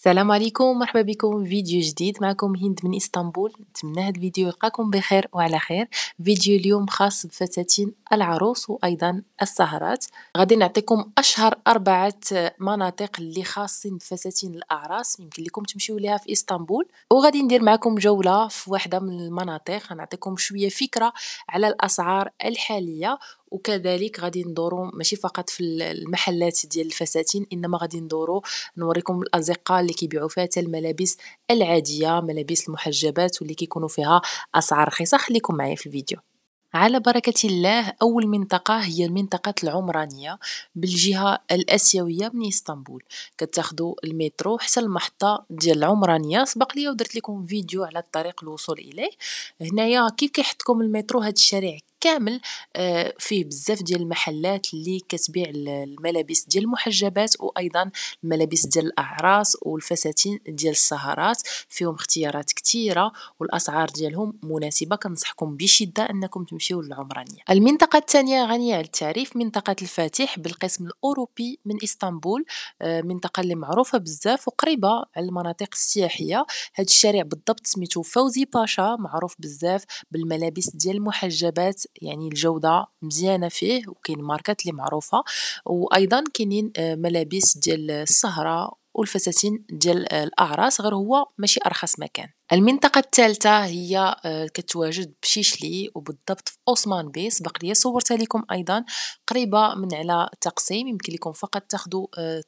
السلام عليكم مرحبا بكم في فيديو جديد. معكم هند من إسطنبول. نتمنى هذا الفيديو يلقاكم بخير وعلى خير. فيديو اليوم خاص بفساتين العروس وأيضا السهرات. غادي نعطيكم أشهر أربعة مناطق اللي خاصين بفساتين الأعراس يمكن لكم تمشيو ليها في إسطنبول. وغادي ندير معكم جولة في واحدة من المناطق. غنعطيكم شوية فكرة على الأسعار الحالية وكذلك غادي ندورو ماشي فقط في المحلات ديال الفساتين إنما غادي ندورو نوريكم الازقه اللي كيبيعوا فيها حتى الملابس العادية ملابس المحجبات واللي كيكونوا فيها أسعار رخيصة. خليكم معايا في الفيديو. على بركة الله أول منطقة هي المنطقة العمرانية بالجهة الآسيوية من إسطنبول. كتاخدو المترو حتى المحطة ديال العمرانية. سبق ليا ودرت لكم فيديو على الطريق الوصول إليه. هنايا كيف كيحطكم المترو؟ هاد الشارع كامل آه، فيه بزاف ديال المحلات اللي كتبيع الملابس ديال المحجبات وأيضا الملابس ديال الأعراس والفساتين ديال السهرات. فيهم اختيارات كثيره والأسعار ديالهم مناسبة كنصحكم بشدة أنكم تمشيو للعمرانية. المنطقة الثانية غنية عن التعريف منطقة الفاتح بالقسم الأوروبي من إسطنبول آه، منطقة اللي معروفة بزاف وقريبة على المناطق السياحية. هذا الشارع بالضبط سميتو فوزي باشا معروف بزاف بالملابس ديال المحجبات يعني الجودة مزيانة فيه وكاين ماركات اللي معروفة. وأيضا كاينين آه، ملابس ديال السهرة والفساتين ديال الأعراس غير هو ماشي أرخص مكان. المنطقة الثالثة هي آه، كتواجد بشيشلي وبالضبط في أوسمان بي سبق ليا صورتها لكم أيضا قريبة من على تقسيم يمكن لكم فقط تاخدوا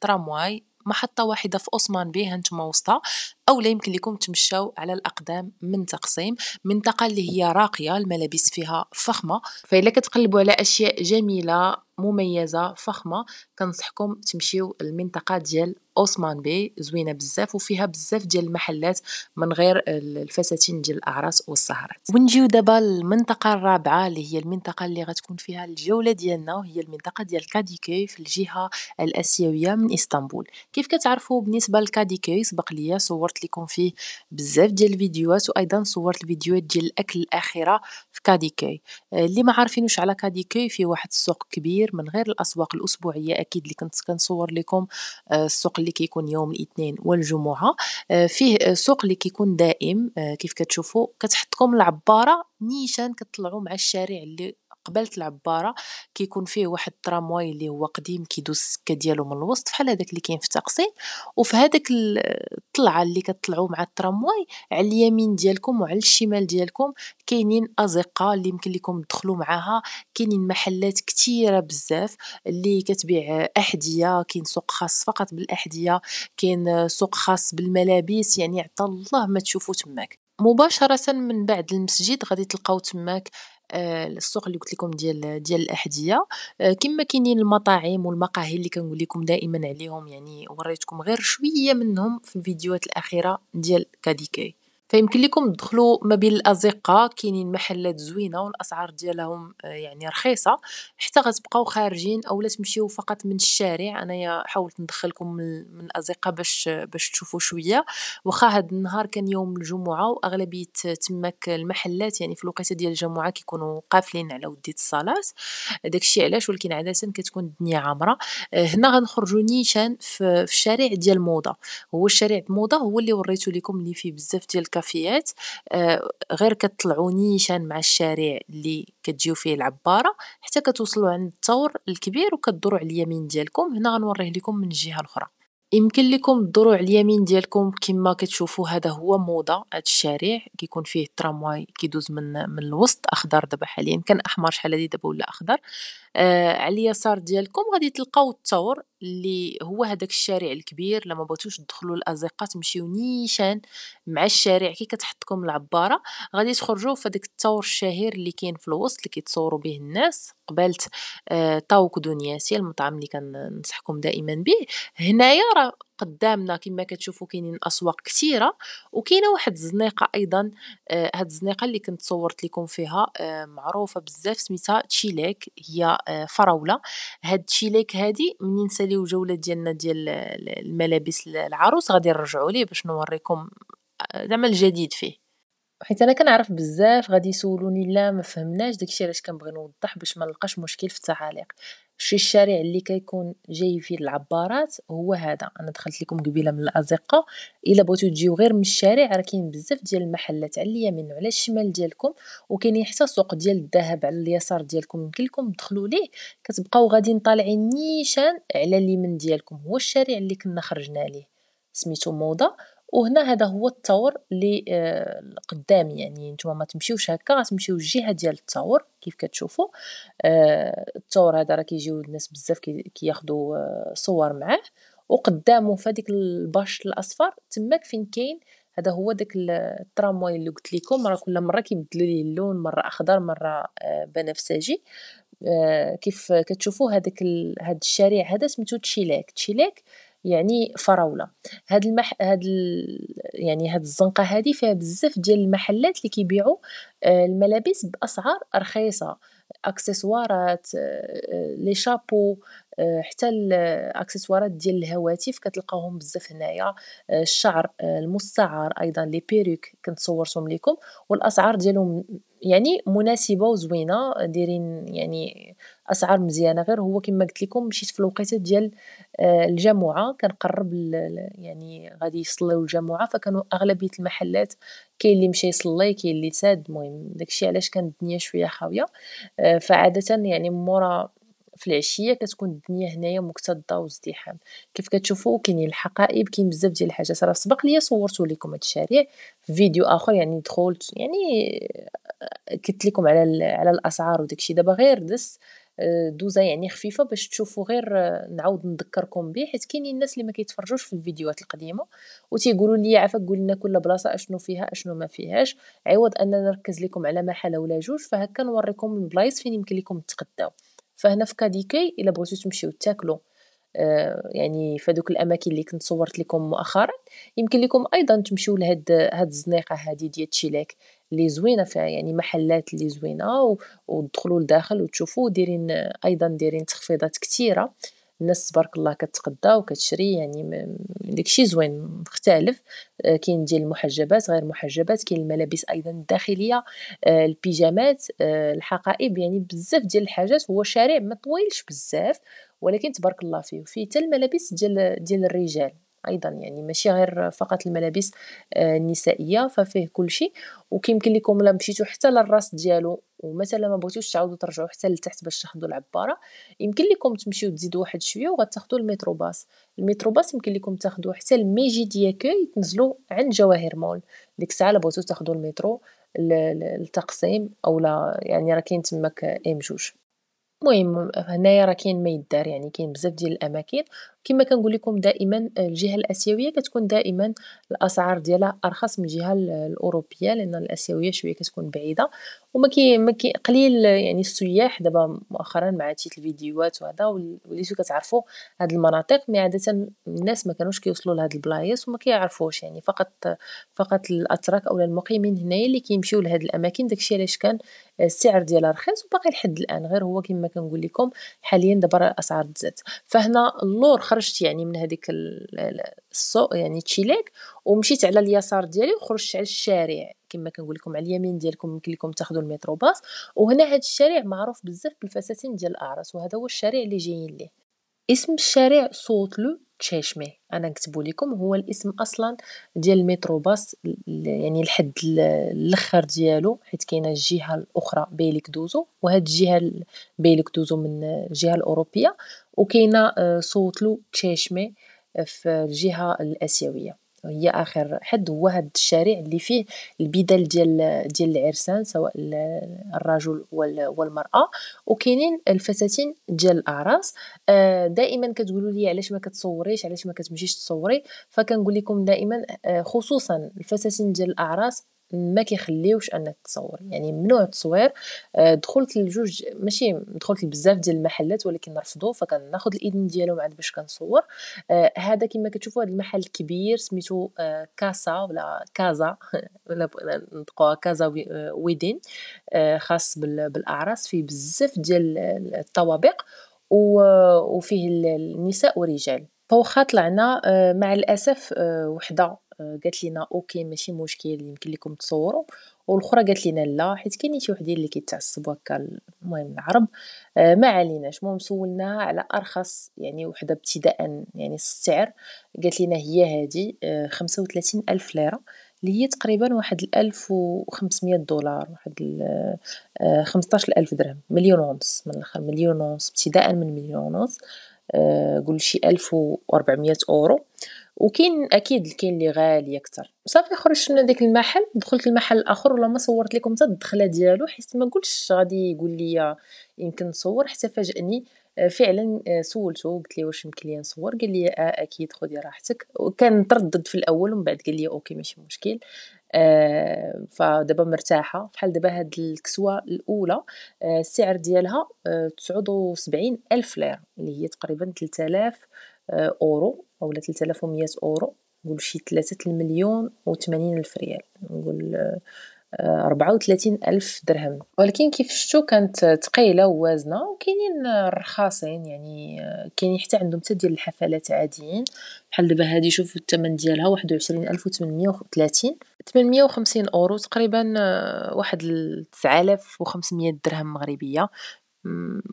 ترامواي آه، محطة واحدة في أوسمان بيه هانتوما وسطى أو لا يمكن لكم تمشاو على الأقدام من تقسيم منطقة اللي هي راقية الملابس فيها فخمة. فإلا كتقلبوا على أشياء جميلة مميزة فخمة كنصحكم تمشيو المنطقة ديال أوسمان بي زوينة بزاف وفيها بزاف ديال المحلات من غير الفساتين ديال الاعراس والسهرات. ونجيو دابا للمنطقة الرابعة اللي هي المنطقة اللي غتكون فيها الجولة ديالنا وهي المنطقة ديال كاديكوي في الجهة الآسيوية من إسطنبول. كيف كتعرفوا بالنسبة لكاديكوي سبق ليا صورت لكم فيه بزاف ديال الفيديوهات وأيضا صورت الفيديوهات ديال الأكل الأخيرة في كاديكوي اللي ما عارفينوش على كاديكوي فيه واحد السوق كبير من غير الأسواق الأسبوعية أكيد اللي كنت كنصور لكم آه، السوق اللي كيكون يوم الاثنين والجمعة. آه، فيه سوق اللي كيكون دائم. آه، كيف كتشوفوا كتحطكم العبارة نيشان كتطلعوا مع الشارع اللي قبالة العبارة كيكون فيه واحد الترامواي اللي هو قديم كيدوز السكة ديالو من الوسط بحال هذاك اللي كاين في تقسيم وفي هذاك الطلعة اللي كتطلعوا مع الترامواي على اليمين ديالكم وعلى الشمال ديالكم كاينين أزقة اللي يمكن لكم تدخلوا معاها. كاينين محلات كثيرة بزاف اللي كتبيع أحذية كاين سوق خاص فقط بالأحذية كاين سوق خاص بالملابس يعني عطا الله ما تشوفوا تماك. مباشرة من بعد المسجد غادي تلقاو تماك السوق اللي قلت لكم ديال ديال الأحذية. آه، كما كاينين المطاعم والمقاهي اللي كنقول لكم دائما عليهم يعني وريتكم غير شوية منهم في الفيديوهات الأخيرة ديال كاديكاي. فيمكن لكم تدخلوا ما بين الازقه كاينين محلات زوينة والأسعار ديالهم آه، يعني رخيصة حتى غتبقاو خارجين اولا تمشيو فقط من الشارع. أنايا حاولت ندخلكم من الازقه باش باش تشوفوا شوية. واخا هاد النهار كان يوم الجمعة وأغلبية تماك المحلات يعني في الوقيتة ديال الجمعة كيكونوا قافلين على ودية الصلاة. داكشي علاش؟ ولكن عادة كتكون الدنيا عامرة. آه، هنا غنخرجوا نيشان في الشارع ديال موضة. هو الشارع موضة هو اللي وريته لكم اللي فيه بزاف ديال الكافيات آه، غير كتطلعوا نيشان مع الشارع اللي كتجيو فيه العبارة حتى كتوصلوا عند الثور الكبير وكدوروا على اليمين ديالكم هنا غنوريه لكم من الجهة الأخرى. يمكن لكم تدوروا على اليمين ديالكم كما كتشوفوا هذا هو موضة هذا الشارع كيكون فيه الترامواي كيدوز من من الوسط أخضر دابا حاليا كان أحمر شحال هادي دابا ولا أخضر. آه على اليسار ديالكم. غادي تلقاو الثور اللي هو هذاك الشارع الكبير. لما بغيتوش تدخلوا الازقه تمشيو نيشان مع الشارع كي كتحطكم العبارة. غادي تخرجوا في هذاك الثور الشهير اللي كاين في الوسط اللي كيتصوروا به الناس. قبالت آه طاوك دنياسي المطعم اللي كنصحكم دائما به. هنايا راه قدامنا كما كتشوفوا كاينين أسواق كثيره وكاينة واحد الزنيقة أيضا آه هاد الزنيقة اللي كنت صورت لكم فيها آه معروفة بزاف سميتها تشيليك هي آه فراولة. هاد تشيليك هادي منين نساليو جولة ديالنا ديال الملابس العروس غادي نرجعوا ليه باش نوريكم آه، زعما الجديد فيه. حيت أنا كنعرف بزاف غادي يسولوني لا ما فهمناش داكشي علاش كنبغي نوضح باش ما نلقاش مشكل في التعاليق. شي الشارع اللي كيكون جاي فيه العبارات هو هذا. أنا دخلت لكم قبيلة من الازقه إلا بغيتو تجيو غير من الشارع راه كاين بزاف ديال المحلات على اليمين وعلى الشمال ديالكم وكاينين حتى سوق ديال الذهب على اليسار ديالكم. يمكن لكم تدخلوا ليه. كتبقاو غاديين طالعين نيشان على اليمين ديالكم. هو الشارع اللي كنا خرجنا ليه. سميتو موضة. وهنا هذا هو الثور اللي آه قدامي يعني نتوما ما تمشيوش هكا غتمشيو الجهه ديال الثور كيف كتشوفوا. آه الثور هذا راه كيجيو الناس بزاف كياخذوا آه صور معاه. وقدامه فهاديك الباش الأصفر تماك فين كاين هذا هو داك الترامواي اللي قلت لكم. راه كل مرة كيبدلوا ليه اللون مرة أخضر مرة بنفسجي. كيف كتشوفوا هذاك هذا الشارع هذا سميتو تشيلاك. تشيلاك يعني فراولة. هاد المح هاد ال... يعني هاد الزنقة هادي فيها بزاف ديال المحلات اللي كيبيعوا آه، الملابس بأسعار رخيصة. أكسسوارات آه، لي شابو آه، حتى الاكسسوارات ديال الهواتف كتلقاوهم بزاف هنايا. الشعر المستعار أيضا لي بيروك كنت صورتهم لكم والأسعار ديالهم يعني مناسبة وزوينة دايرين يعني أسعار مزيانة. غير هو كما قلت لكم مشيت في الوقيتة ديال آه، الجمعه كنقرب يعني غادي يصليو الجمعه فكانوا أغلبية المحلات كاين اللي مشى يصلي كاين اللي ساد. المهم داكشي علاش كانت الدنيا شوية خاوية. آه، فعادة يعني مورا في العشية كتكون الدنيا هنايا مكتظة وازدحام. كيف كتشوفوا كاينين الحقائب كاين بزاف ديال الحاجات. راه سبق ليا صورتو لكم هاد الشارع. في فيديو آخر يعني دخلت يعني كنت لكم على على الأسعار وداكشي. دابا غير دس آه، دوزة يعني خفيفة باش تشوفوا غير آه، نعاود نذكركم به حيت كاينين الناس اللي ما كيتفرجوش في الفيديوهات القديمة وتيقولوا لي عافاك قول لنا كل بلاصة أشنو فيها أشنو ما فيهاش. عوض أننا نركز لكم على محل ولا جوج فهكا نوريكم البلايص فين يمكن لكم تتغداو. فهنا في كاديكي إلا بغيتو تمشيو تاكلوا آه، يعني فدوك الأماكن اللي كنت صورت لكم مؤخرا يمكن لكم أيضا تمشيو لهاد هاد الزنيقة هذه ديال تشيلاك. اللي زوينة فيها يعني محلات اللي زوينة وتدخلوا لداخل وتشوفوا دايرين أيضا دايرين تخفيضات كثيره الناس تبارك الله كتقدا وكتشري يعني داكشي زوين مختلف. آه، كاين ديال المحجبات غير محجبات كاين الملابس أيضا الداخلية آه، البيجامات آه، الحقائب يعني بزاف ديال الحاجات. هو شارع ما طويلش بزاف ولكن تبارك الله فيه. وفيه حتى الملابس ديال ديال الرجال. أيضا يعني ماشي غير فقط الملابس النسائية ففيه كل شيء. وكيمكن لكم إلا مشيتو حتى للراس ديالو ومثلا ما بغيتوش تعاودوا ترجعوا حتى لتحت باش تاخذوا العبارة. يمكن لكم تمشيو تزيدوا واحد شوية وغتاخذوا المترو باص المترو باص يمكن لكم تاخذوا حتى المجيدية كوي تنزلوا عند جواهر مول. ديك الساعة إلا بغيتو تاخذوا المترو لتقسيم أو لا يعني راه كاين تماك M جوج. المهم هنايا راه كاين ما يدار يعني كاين بزاف ديال الأماكن. كما كنقول لكم دائما الجهة الأسيوية كتكون دائما الأسعار ديالها أرخص من الجهة الأوروبية لأن الأسيوية شوية كتكون بعيدة. وما كي قليل يعني السياح دابا مؤخرا مع هاد الفيديوهات وهذا وليتو كتعرفوا هاد المناطق. mais عادة الناس ما كانوش كيوصلوا لهاد البلايص وما كيعرفوش يعني فقط فقط الأتراك أو المقيمين هنايا اللي كيمشيو لهاد الأماكن. داكشي علاش كان السعر ديالها رخيص وباقي لحد الآن. غير هو كما كنقول لكم حاليا دابا الأسعار تزادت فهنا اللور خرجت يعني من هذيك السوق يعني تشيليك ومشيت على اليسار ديالي وخرجت على الشارع. كما كنقول لكم على اليمين ديالكم يمكن لكم تاخذوا المترو باص وهنا هذا الشارع معروف بزاف بالفساتين ديال الأعراس وهذا هو الشارع اللي جايين ليه. اسم الشارع سوتلو تشيشمي أنا نكتبو لكم هو الاسم أصلا ديال المترو باص يعني لحد الأخر ديالو حيت كاينة الجهة الأخرى بيليك دوزو وهاد الجهة بيليك دوزو من الجهة الأوروبية وكاينة آه، سوتلو تشيشمي في الجهة الأسيوية. هي آخر حد هو هذا الشارع اللي فيه البدل ديال ديال العرسان سواء الرجل والمرأة. وكاينين الفساتين ديال الأعراس. آه، دائما كتقولوا لي علاش ما كتصوريش علاش ما كتمشيش تصوري؟ فكنقول لكم دائما آه، خصوصا الفساتين ديال الأعراس ما كيخليوش أنك تصور. يعني ممنوع التصوير آه، دخلت لجوج ماشي دخلت لبزاف ديال المحلات ولكن رفضوا فكناخذ الاذن ديالهم عاد باش كنصور. آه، هذا كما كتشوفوا هذا المحل كبير سميتو آه، كاسا ولا كازا ولا نطقوها كازا ويدين خاص بالأعراس فيه بزاف ديال الطوابق وفيه النساء والرجال فواخا طلعنا مع الأسف وحدة قالت لينا أوكي ماشي مشكل يمكن ليكم تصوروا. والأخرى قالت لينا لا حيت كاينين شي وحدين اللي كيتعصبوا هكا المهم العرب ما عليناش. المهم سولناها على أرخص يعني وحدة ابتداء يعني السعر. قالت لينا هي هادي خمسة وثلاثين ألف ليرة اللي هي تقريبا واحد الألف وخمسمية دولار واحد خمسطاش ألف درهم مليون ونص من الآخر مليون ونص ابتداء من مليون ونص قول شي ألف وربعمية أورو. وكاين أكيد كاين اللي غالي أكثر. صافي خرجت من داك المحل دخلت المحل الآخر ولا ما صورت لكم حتى الدخلة ديالو حيت ما قلتش غادي يقول لي يمكن نصور حتى فاجئني فعلا سولته قلت ليه واش يمكن لي نصور؟ قال لي آه أكيد خذي راحتك. وكان تردد في الأول ومن بعد قال لي OK ماشي مشكل. آه فدابا مرتاحة. بحال دابا هاد الكسوة الأولى آه السعر ديالها آه تسعود وسبعين ألف ليرة اللي هي تقريبا 3000 أورو اولا 3100 أورو نقول شي 3 المليون و80 ألف ريال نقول ربعة وثلاثين ألف درهم. ولكن كيف شفتو كانت ثقيلة ووازنة وكاينين الرخاصين يعني كاينين حتى عندهم حتى ديال الحفلات عاديين. بحال دابا هادي شوفو الثمن ديالها واحد وعشرين ألف وثمنمية وثلاثين ثمنمية وخمسين أورو تقريبا واحد تسعالاف وخمسمية درهم مغربية.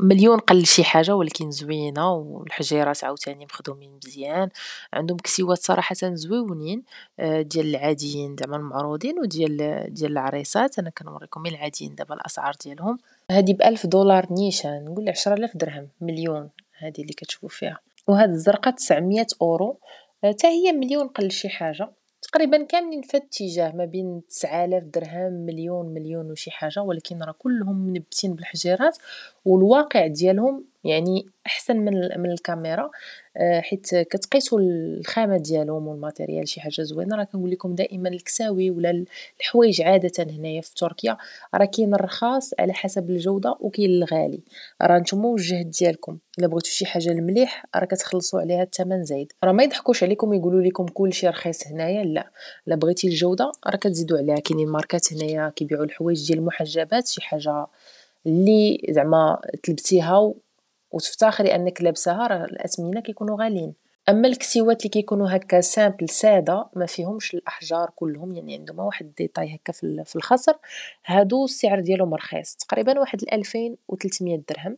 مليون قل شي حاجة ولكن زوينة والحجيرات عاوتاني مخدومين مزيان عندهم كسيوات صراحة زويونين ديال العاديين زعما المعروضين وديال ديال العريسات أنا كنوريكم العاديين دابا الأسعار ديالهم. هادي بألف دولار نيشان نقول عشرة درهم مليون هادي اللي كتشوفو فيها. وهاد الزرقاء تسعمية أورو حتى هي مليون قل شي حاجة. تقريبا كاملين في الاتجاه ما بين 9000 درهم مليون مليون وشي حاجة ولكن راه كلهم منبتين بالحجيرات. والواقع ديالهم يعني أحسن من من الكاميرا آه، حيت كتقيسوا الخامة ديالهم وال matériel شي حاجة زوينة. راه كنقول لكم دائما الكساوي ولا الحوايج عادة هنايا في تركيا راه كاين الرخاص على حسب الجودة وكاين الغالي. راه نتوما والجهد ديالكم. إلا بغيتو شي حاجة المليح راه كتخلصوا عليها الثمن زايد. راه ما يضحكوش عليكم يقولوا لكم كلشي رخيص هنايا لا. إلا بغيتي الجودة راه كتزيدوا عليها. كاينين ماركات هنايا كيبيعوا الحوايج ديال المحجبات شي حاجة اللي زعما تلبسيها وتفتخري أنك لابساها راه الاثمنه كيكونوا غاليين. أما الكسيوات اللي كيكونوا هكا simple سادة ما فيهمش الأحجار كلهم يعني عندهم واحد détail هكا في الخصر هادو السعر ديالهم رخيص. تقريبا واحد 2300 درهم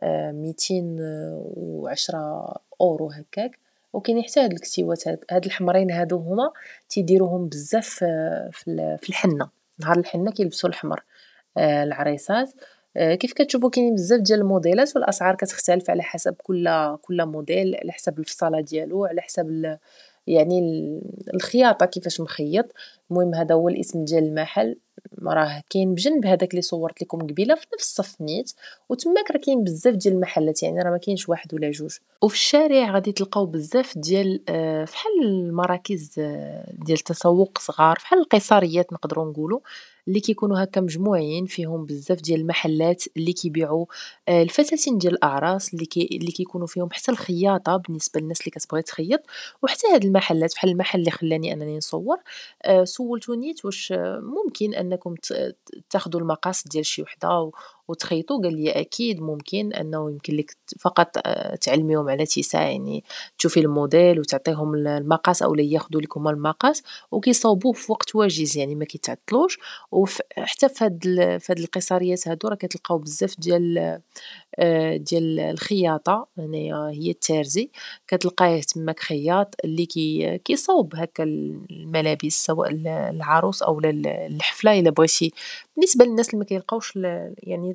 آه 210 أورو هكاك. وكاين حتى هاد الكسيوات هاد الحمرين هادو هما تيديروهم بزاف في الحنة. نهار الحنة كيلبسوا الحمر آه العريسات. آه، كيف كتشوفوا كاينين بزاف ديال الموديلات والأسعار كتختلف على حسب كل كل موديل على حسب الفصالة ديالو على حسب يعني الخياطة كيفاش مخيط. المهم هذا هو الاسم ديال المحل. راه كاين بجنب هذاك اللي صورت لكم قبيلة في نفس الصف نيت وتماك راه كاين بزاف ديال المحلات يعني راه ما كاينش واحد ولا جوج. وفي الشارع غادي تلقاو بزاف ديال آه، فحال المراكز آه، ديال التسوق صغار فحال القيصريات نقدروا نقولوا اللي كيكونوا هكا مجموعين فيهم بزاف ديال المحلات اللي كيبيعوا آه، الفساتين ديال الأعراس اللي كي اللي كيكونوا فيهم حتى الخياطة بالنسبة للناس اللي كتبغي تخيط وحتى هاد المحلات بحال المحل اللي خلاني أنني نصور آه، سولتو نيت واش ممكن أنكم تاخذوا المقاس ديال شي وحدة وتخيطوا قال لي أكيد ممكن أنه يمكن لك فقط آه، تعلميهم على tissu يعني تشوفي الموديل وتعطيهم المقاس أو ياخذوا لكم المقاس وكيصاوبوه في وقت وجيز يعني ما كيتعطلوش. وحتى في هاد في هاد القصاريات هادو راه كتلقاو بزاف ديال آه، ديال الخياطة هنايا هي terzi كتلقاه تماك خياط اللي كي كيصاوب هكا الملابس سواء العروس أو الحفلة إلا بغيتي. بالنسبة للناس اللي ما كيلقاوش يعني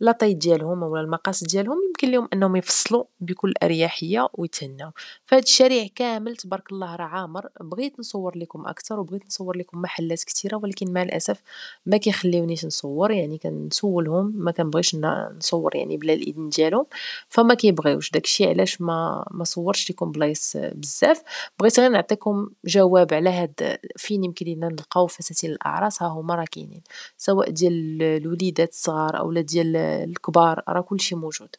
لاطاي ديالهم ولا المقاس ديالهم يمكن لهم أنهم يفصلوا بكل أريحية ويتهناو. فهاد الشارع كامل تبارك الله راه عامر. بغيت نصور لكم أكثر وبغيت نصور لكم محلات كثيرة ولكن مع الأسف ما كيخليونيش نصور يعني كنسولهم ما كنبغيش نصور يعني بلا الإذن ديالهم. فما كيبغيوش. داكشي علاش ما ما صورتش لكم بلايص بزاف. بغيت غير نعطيكم جواب على هاد فين يمكن لينا نلقاو فساتين الأعراس. ها هما راه كاينين. سواء ديال الوليدات الصغار اولا ديال الكبار راه كلشي موجود.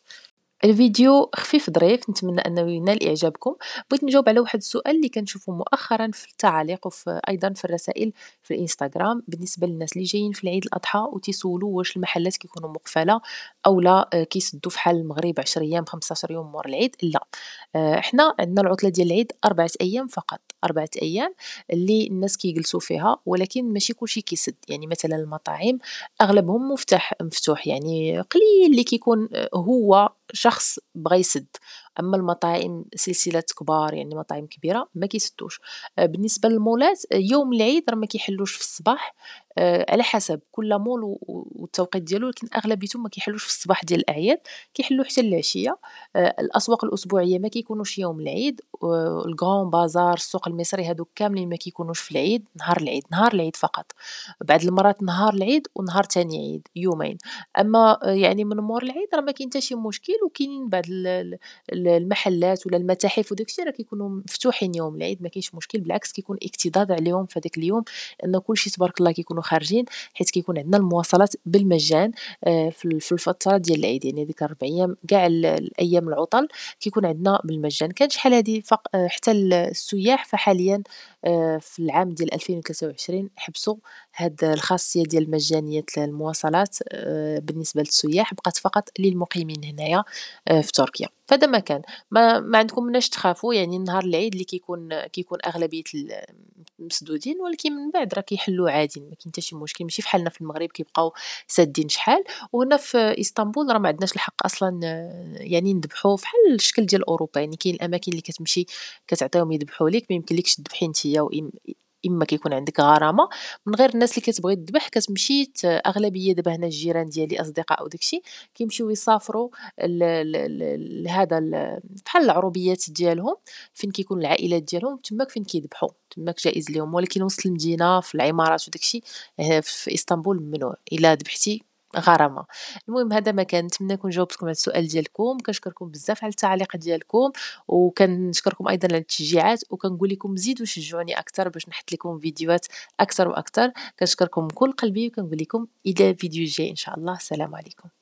الفيديو خفيف ظريف نتمنى أنه ينال إعجابكم، بغيت نجاوب على واحد السؤال اللي كنشوفو مؤخرًا في التعاليق وفي أيضًا في الرسائل في الإنستغرام بالنسبة للناس اللي جايين في العيد الأضحى وتيسولوا واش المحلات كيكونوا مقفلة أولا كيسدوا فحال المغرب 10 أيام 15 يوم مور العيد، لا حنا عندنا العطلة ديال العيد 4 أيام فقط، 4 أيام اللي الناس كيجلسوا فيها ولكن ماشي كلشي كيسد، يعني مثلًا المطاعم أغلبهم مفتاح مفتوح يعني قليل اللي كيكون هو شخص بغا يسد، أما المطاعم سلسلات كبار يعني مطاعم كبيرة ما كيسدوش، بالنسبة للمولات يوم العيد راه ما كيحلوش في الصباح. على حسب كل مول والتوقيت ديالو ولكن أغلبيتهم ما كيحلوش في الصباح ديال الأعياد. كيحلوا حتى للعشية، الأسواق الأسبوعية ما كيكونوش يوم العيد. الغران بازار السوق المصري هادوك كاملين ما كيكونوش في العيد نهار العيد، نهار العيد فقط، بعض المرات نهار العيد ونهار تاني عيد يومين، أما يعني من مور العيد راه ما كاين حتى شي مشكل وكاينين بعض المحلات ولا المتاحف وداك الشيء راه كيكونوا مفتوحين يوم. العيد ما كاينش مشكل بالعكس كيكون اكتظاظ عليهم في هذاك اليوم لأن كلشي تبارك الله كيكونوا خارجين حيت كيكون عندنا المواصلات بالمجان في الفترة ديال العيد. يعني ديك الربع أيام كاع الأيام العطل كيكون عندنا بالمجان. كانت شحال هادي حتى السياح فحاليا في العام ديال 2023 حبسوا هاد الخاصية ديال مجانية المواصلات بالنسبة للسياح بقات فقط للمقيمين هنايا في تركيا، فهذا ما كان. ما, ما عندكمناش تخافوا يعني نهار العيد اللي كيكون كيكون أغلبية مسدودين ولكن من بعد راه كيحلوا عادي ما كاين حتى شي مشكل. ماشي فحالنا في المغرب كيبقاو سادين شحال. وهنا في إسطنبول راه ما عندناش الحق أصلًا يعني نذبحوا فحال الشكل ديال أوروبا يعني كاين الأماكن اللي كتمشي كتعطيهم يذبحوا ليك ما يمكنلكش تذبحي نتيا إما كيكون عندك غرامة. من غير الناس اللي كتبغي تذبح كتمشي أغلبية دابا هنا الجيران ديالي أصدقاء وداك الشيء كيمشيو يسافروا لهذا بحال العروبيات ديالهم. فين كيكون العائلات ديالهم تماك فين كيذبحوا. تماك جائز ليهم ولكن وسط المدينة في العمارات وداك الشيء في إسطنبول ممنوع إلا ذبحتي غرامة. المهم هذا ما كان نتمنى نكون جاوبتكم على السؤال ديالكم. كنشكركم بزاف على التعليق ديالكم وكنشكركم أيضا على التشجيعات وكنقول لكم زيدوا شجعوني أكثر باش نحط لكم فيديوهات أكثر وأكثر. كنشكركم من كل قلبي وكنقول لكم إلى فيديو جاي إن شاء الله. السلام عليكم.